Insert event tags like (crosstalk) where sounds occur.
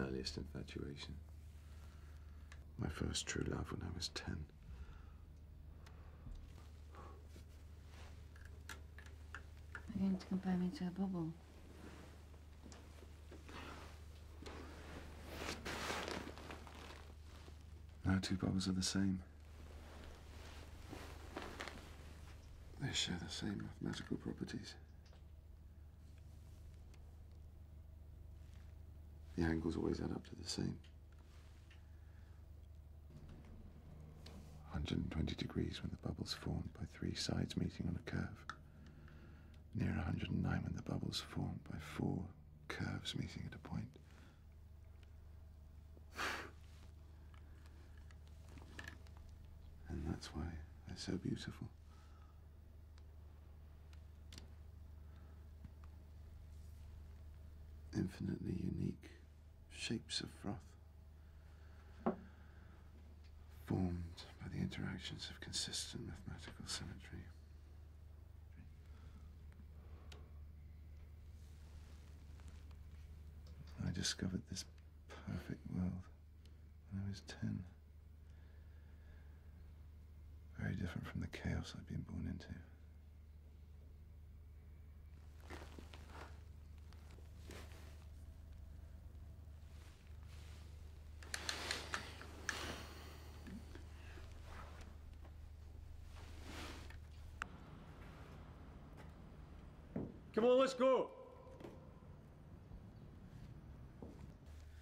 earliest infatuation. My first true love when I was 10. You're going to compare me to a bubble. No two bubbles are the same. They share the same mathematical properties. The angles always add up to the same. 120 degrees when the bubble's formed by three sides meeting on a curve. Near 109 when the bubble's formed by four curves meeting at a point. (sighs) And that's why they're so beautiful. Infinitely unique shapes of froth, formed by the interactions of consistent mathematical symmetry. I discovered this perfect world when I was 10. Very different from the chaos I'd been born into. Come on, let's go.